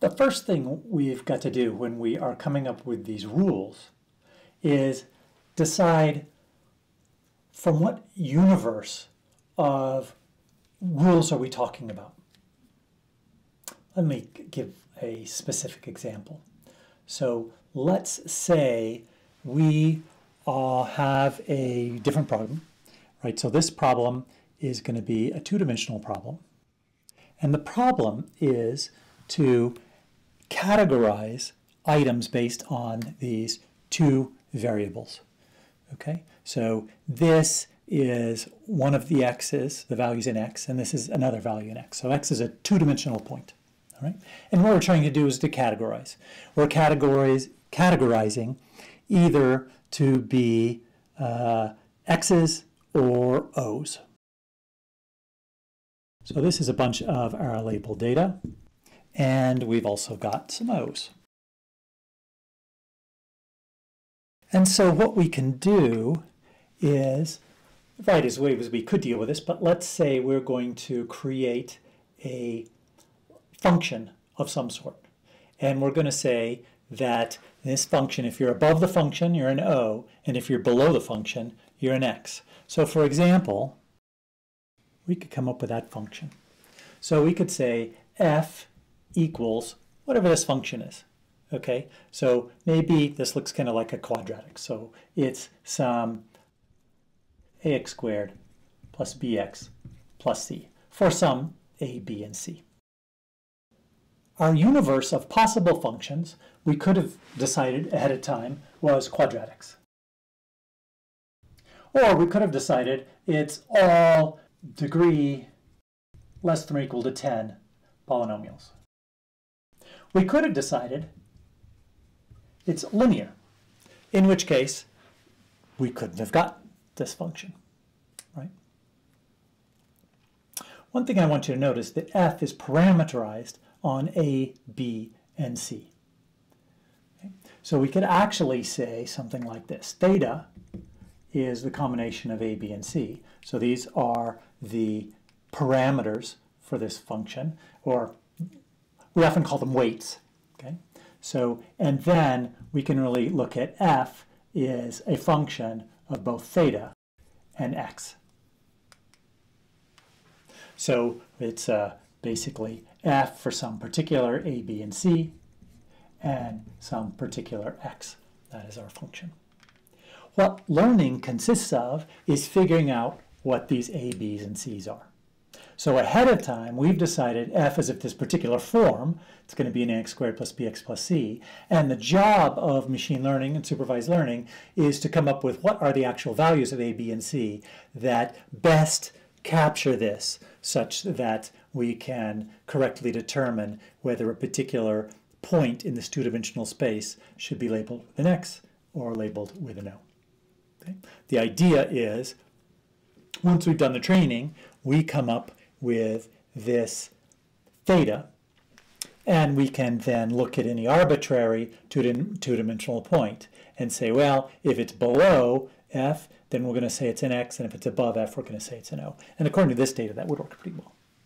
the first thing we've got to do when we are coming up with these rules is decide from what universe of rules are we talking about. Let me give a specific example. So let's say we uh, have a different problem, right? So this problem is going to be a two-dimensional problem. And the problem is to categorize items based on these two variables. Okay, so this is one of the x's, the values in x, and this is another value in x. So x is a two-dimensional point. All right, and what we're trying to do is to categorize. We're categorize, categorizing either to be uh, x's or o's. So this is a bunch of our labeled data, and we've also got some o's. And so what we can do is, right as ways as we could deal with this, but let's say we're going to create a function of some sort. And we're going to say that this function, if you're above the function, you're an O, and if you're below the function, you're an X. So for example, we could come up with that function. So we could say f equals whatever this function is. Okay, so maybe this looks kind of like a quadratic. So it's some ax squared plus bx plus c for some a, b, and c. Our universe of possible functions we could have decided ahead of time was quadratics. Or we could have decided it's all degree less than or equal to 10 polynomials. We could have decided it's linear, in which case we couldn't have got this function, right? One thing I want you to notice that f is parameterized on a, b, and c. Okay? So we could actually say something like this. Theta is the combination of a, b, and c. So these are the parameters for this function, or we often call them weights. Okay, so and then we can really look at f is a function of both theta and x. So it's uh, basically f for some particular a, b, and c, and some particular x. That is our function. What learning consists of is figuring out what these a, b's, and c's are. So ahead of time, we've decided f is of this particular form. It's going to be an x squared plus bx plus c. And the job of machine learning and supervised learning is to come up with what are the actual values of a, b, and c that best capture this such that we can correctly determine whether a particular point in this two-dimensional space should be labeled with an x or labeled with an o. Okay? The idea is, once we've done the training, we come up with this theta, and we can then look at any arbitrary two-dimensional point and say, well, if it's below f, then we're going to say it's an x, and if it's above f, we're going to say it's an o. And according to this data, that would work pretty well.